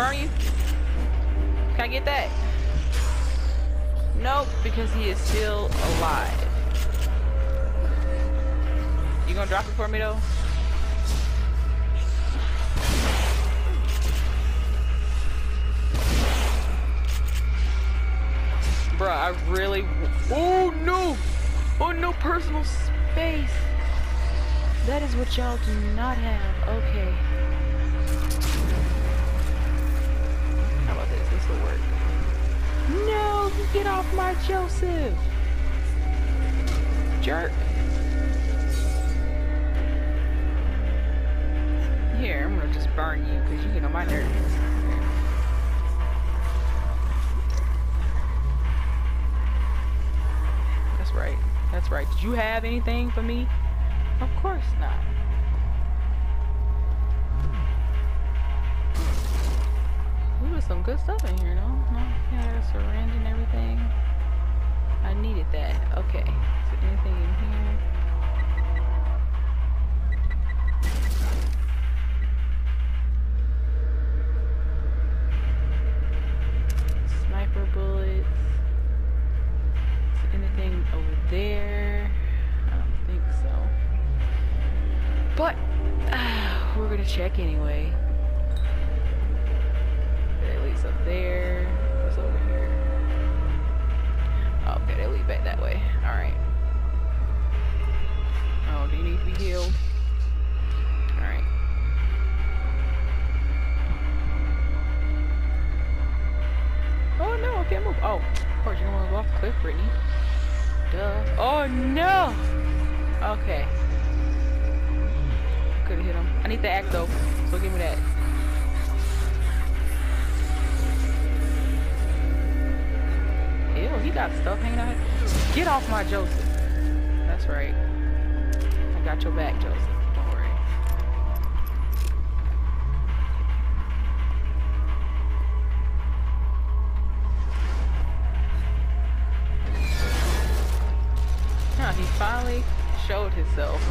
burn you? Can I get that? Nope, because he is still alive. You gonna drop it for me though? Bruh, I really... Oh no! Oh no, personal space! That is what y'all do not have. Okay. About this? This will work. No! Get off my Joseph! Jerk. Here, I'm gonna just burn you because you get on my nerves. That's right. That's right. Did you have anything for me? Of course not. Some good stuff in here, no? No? Yeah, a syringe and everything. I needed that. Okay. Anything in here? Sniper bullets. Is there anything over there? I don't think so. But uh, we're gonna check anyway. That leads up there. What's over here? Oh, okay, they lead back that way. Alright. Oh, do you need to be healed? Alright. Oh no, I can't move. Oh, of course, you're gonna go off the cliff, Brittany. Duh. Oh no! Okay. Could've hit him. I need the axe though, so give me that. He got stuff hanging out. Get off my Joseph. That's right. I got your back, Joseph. Don't worry. He finally showed himself.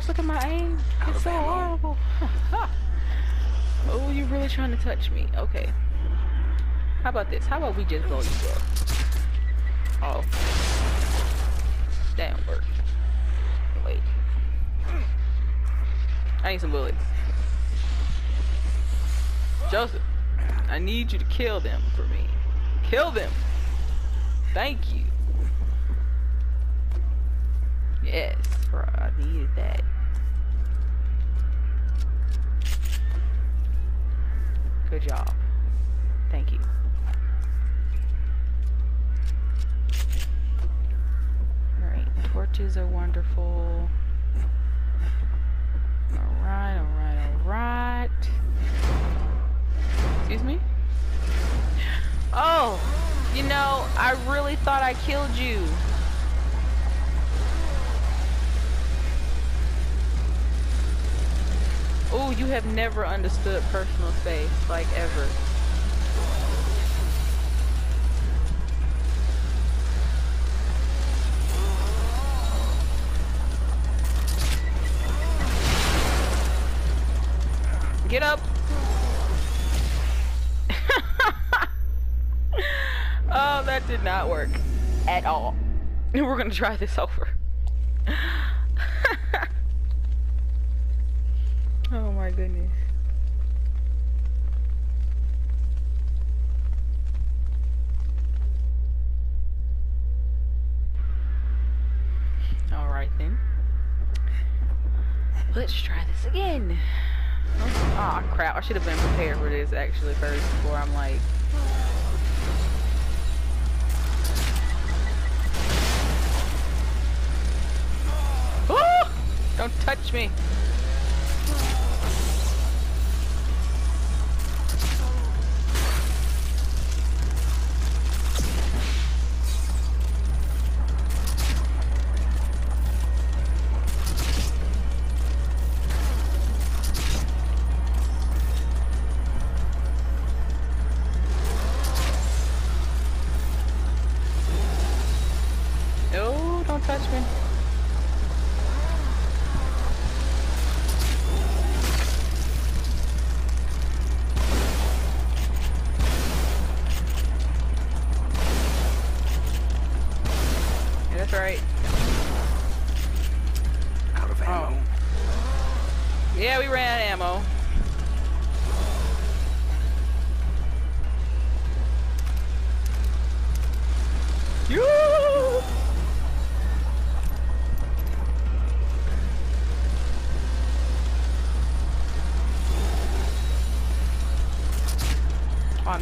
Gosh, look at my aim. It's so horrible. oh, you're really trying to touch me. Okay. How about this? How about we just blow you up? Oh. That don't work. Wait. I need some bullets. Joseph, I need you to kill them for me. Kill them. Thank you. Yes, bro, I needed that. Good job. Thank you. Alright, torches are wonderful. Alright, alright, alright. Excuse me? Oh, you know, I really thought I killed you. Oh, you have never understood personal space, like ever. Get up. oh, that did not work at all. We're gonna try this over. Oh my goodness. Alright then. Let's try this again. Oh crap, I should have been prepared for this actually first before I'm like Ooh! Don't touch me. Let's go.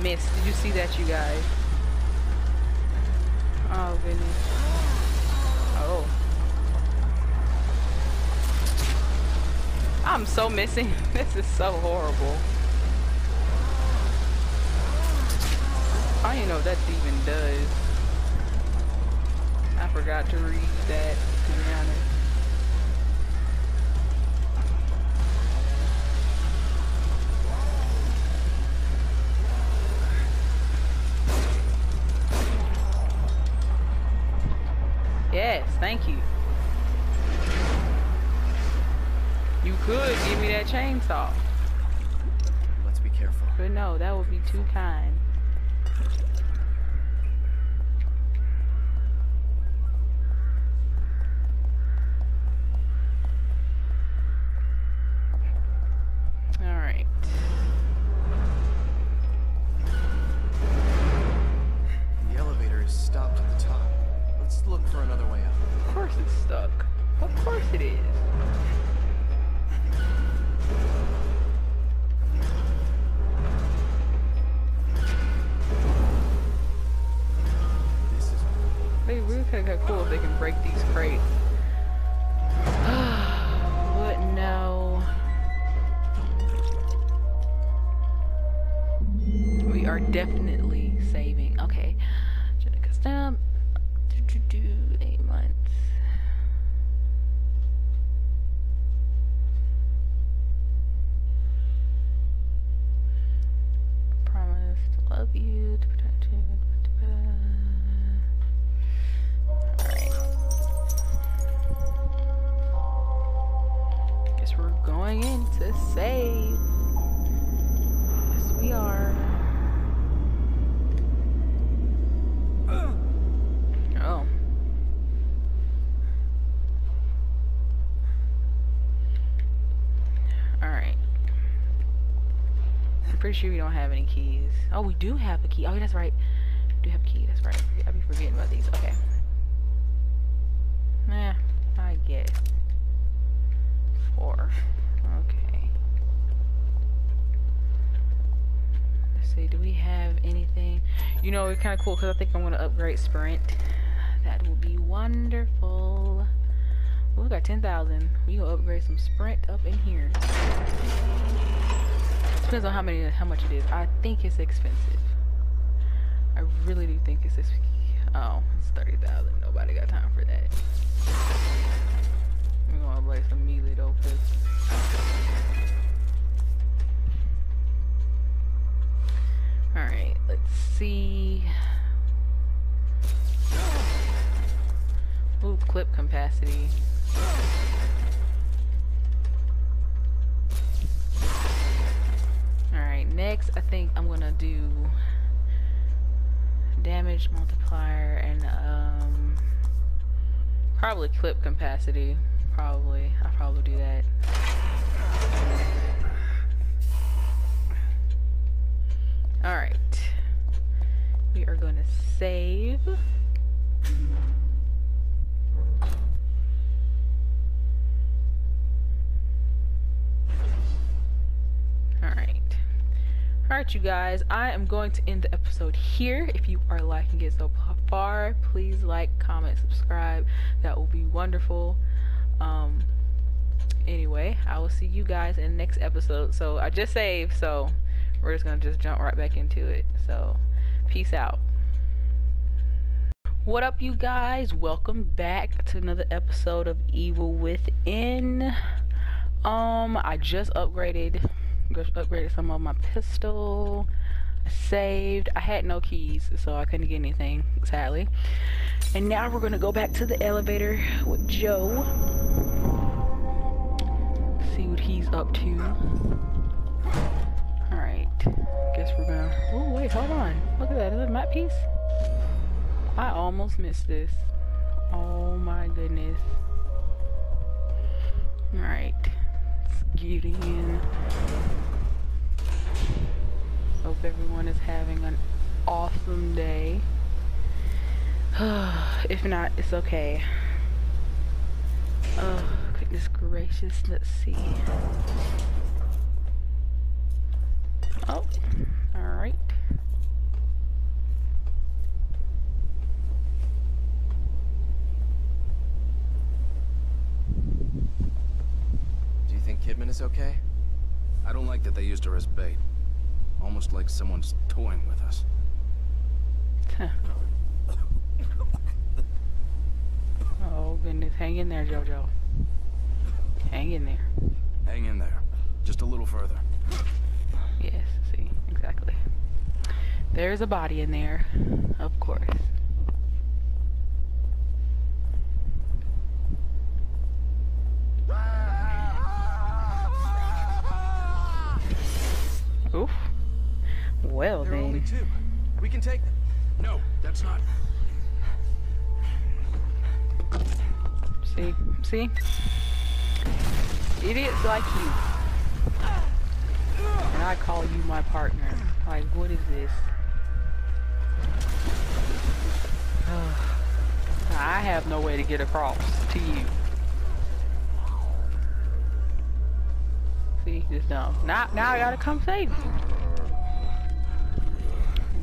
Missed. Did you see that, you guys? Oh, goodness. Oh. I'm so missing. This is so horrible. I don't even know what that even does. I forgot to read that, to be honest. Yes, thank you. You could give me that chainsaw. Let's be careful. But no, that would be too kind. It is. Sure we don't have any keys. Oh, we do have a key. Oh, that's right. We do have a key. That's right. I be forgetting about these. Okay. Nah, I guess. Four. Okay. Let's see, do we have anything? You know, it's kind of cool because I think I'm going to upgrade Sprint. That will be wonderful. We got 10,000. We gonna upgrade some Sprint up in here. Depends on how many, how much it is. I think it's expensive. I really do think it's expensive. Oh, it's 30,000. Nobody got time for that. We're gonna upgrade some melee though, cause. Alright, let's see. Ooh, clip capacity. Do damage multiplier and um probably clip capacity. Probably. I'll probably do that. Alright. We are gonna save. Alright, you guys, I am going to end the episode here. If you are liking it so far, please like, comment, subscribe. That will be wonderful. Um, anyway, I will see you guys in the next episode. So, I just saved, so we're just going to just jump right back into it. So, peace out. What up, you guys? Welcome back to another episode of Evil Within. Um, I just upgraded just upgraded some of my pistol. Saved. I had no keys, so I couldn't get anything, sadly. And now we're gonna go back to the elevator with Joe. See what he's up to. Alright. Guess we're gonna. Oh, wait, hold on. Look at that. Is that a map piece? I almost missed this. Oh my goodness. Alright. Let's get in. Hope everyone is having an awesome day. if not, it's okay. Oh, goodness gracious. Let's see. Oh, alright. Do you think Kidman is okay? I don't like that they used her as bait. Almost like someone's toying with us. oh goodness, hang in there, Jojo. Hang in there. Hang in there. Just a little further. Yes, see, exactly. There's a body in there, of course. Well There are only then. two. We can take them. No, that's not. See? See? Idiots like you. And I call you my partner. Like, what is this? I have no way to get across to you. See, just dumb. Now, now I gotta come save you.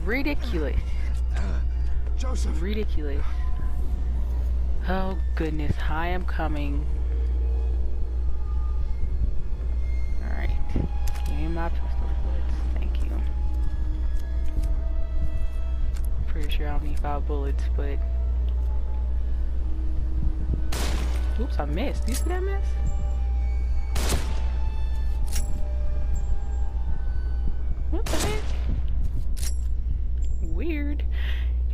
Ridiculous. Joseph! Ridiculous. Oh goodness, Hi, I am coming. Alright. Give me my pistol bullets. Thank you. Pretty sure I'll need five bullets, but. Oops, I missed. You see that miss? What the heck? Weird.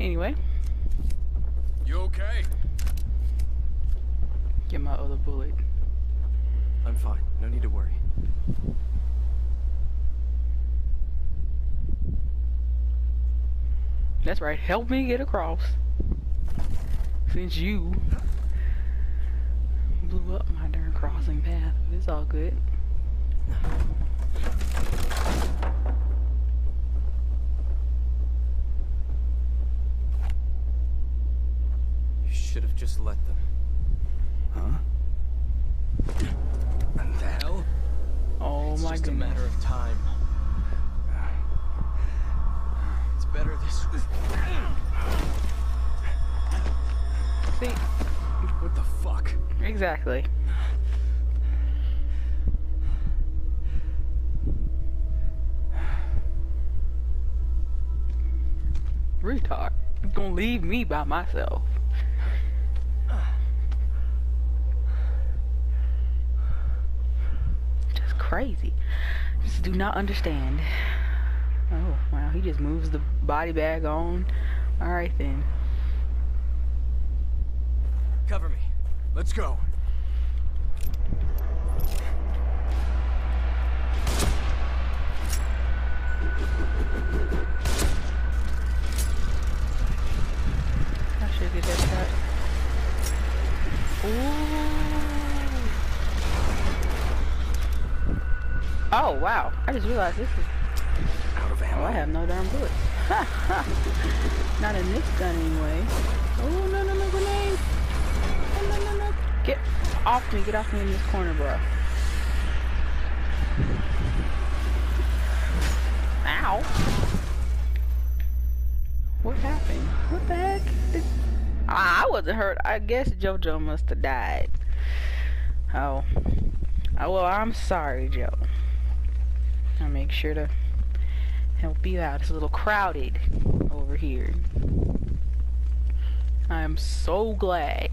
Anyway. You okay? Get my other bullet. I'm fine. No need to worry. That's right. Help me get across. Since you blew up my darn crossing path. It's all good. You should have just let them. Huh? And the hell? Oh it's my just goodness. a matter of time. It's better this way. See? What the fuck? Exactly. Retard. You gonna leave me by myself. Just crazy. Just do not understand. Oh, wow. He just moves the body bag on. Alright then. Cover me. Let's go. I should get that shot. Ooh. Oh wow! I just realized this is. Out of ammo. Oh, I have no darn bullets. Not in this gun anyway. Oh no no no grenade! No no no no! Get off me! Get off me in this corner, bro. Ow! What happened? What the heck? Did... Ah, I wasn't hurt. I guess JoJo must have died. Oh. Oh, well, I'm sorry, Joe. I'll make sure to help you out. It's a little crowded over here. I am so glad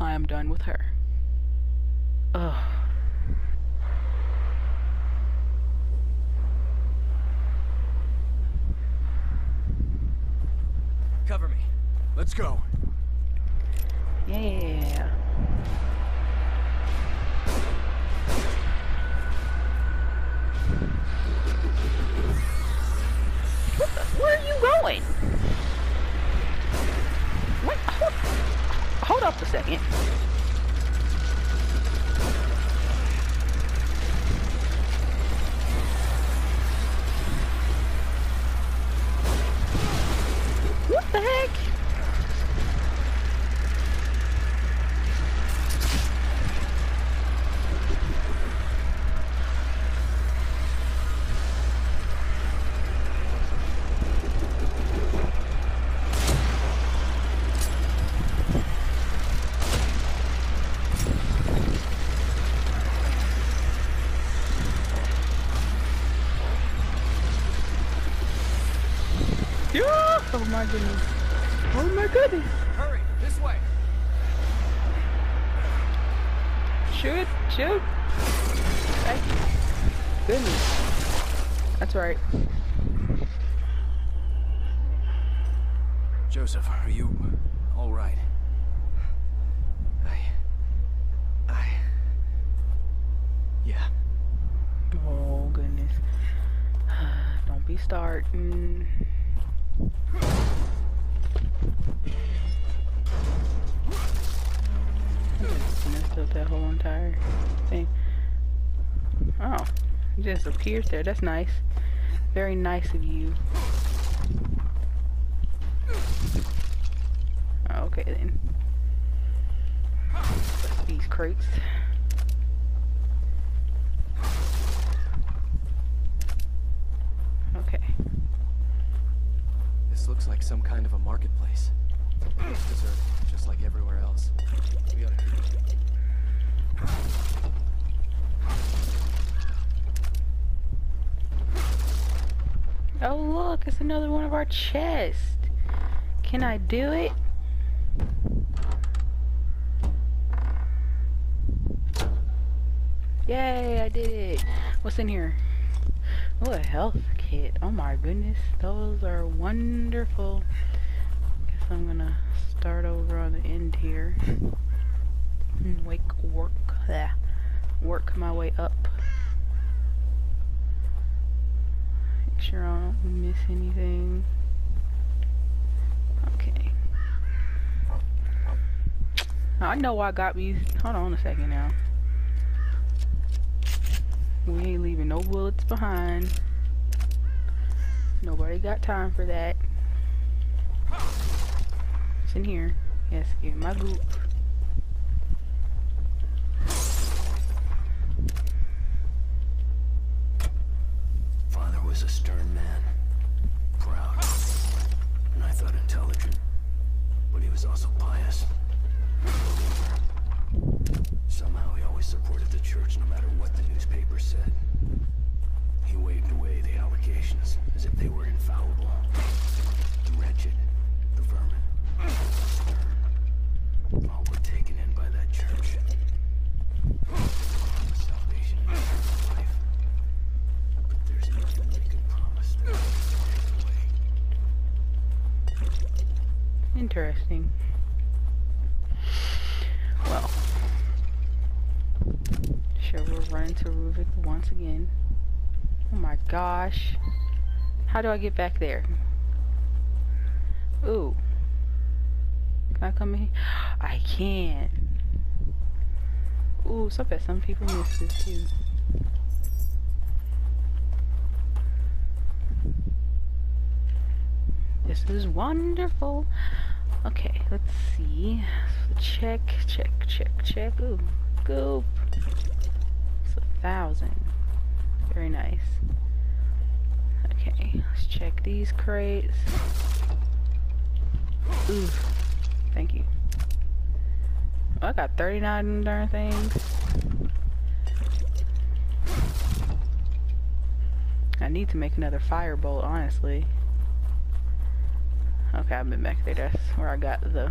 I am done with her. Ugh. Cover me. Let's go. Yeah. Where are you going? Hold, hold up a second. What the heck? Yeah! Oh my goodness. Oh my goodness. Hurry, this way. Shoot, shoot. Thank you. Goodness. That's right. Joseph, are you all right? I. I. Yeah. Oh goodness. Don't be starting. Messed up that whole entire thing. Oh, just appears there. That's nice. Very nice of you. Okay then. These crates. Okay. This looks like some kind of a marketplace. Deserted, just like everywhere else. We ought to. Oh look, it's another one of our chests. Can I do it? Yay, I did it. What's in here? Oh, a health kit. Oh my goodness, those are wonderful. Guess I'm gonna start over on the end here. And Wake work, yeah, work my way up. Make sure I don't miss anything. Okay. I know I got these. Hold on a second now. We ain't leaving no bullets behind. Nobody got time for that. In here. Yes, me my goop. Father was a stern man, proud, and I thought intelligent, but he was also pious. Somehow he always supported the church no matter what the newspaper said. He waved away the allegations as if they were infallible. The wretched, the vermin, Interesting. Well. Sure, we're running to Ruvik once again. Oh my gosh. How do I get back there? Ooh. Can I come in? I can. Ooh, so bad some people miss this too. This is wonderful. Okay, let's see. Check, check, check, check. Ooh, goop. It's a thousand. Very nice. Okay, let's check these crates. Ooh, thank you. Oh, I got 39 darn things. I need to make another firebolt, honestly. Okay, I've been back there. That's where I got the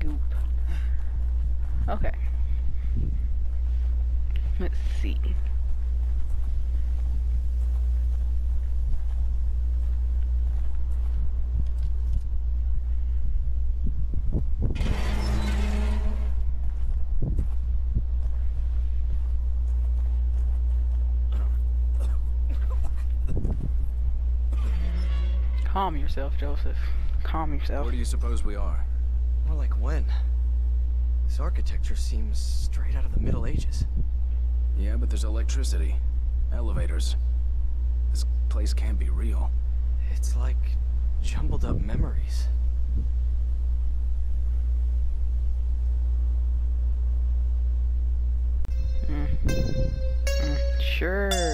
goop. Okay. Let's see. Calm yourself, Joseph. Calm yourself. Where do you suppose we are? More like when? This architecture seems straight out of the Middle Ages. Yeah, but there's electricity. Elevators. This place can't be real. It's like jumbled up memories. Mm. Mm, sure.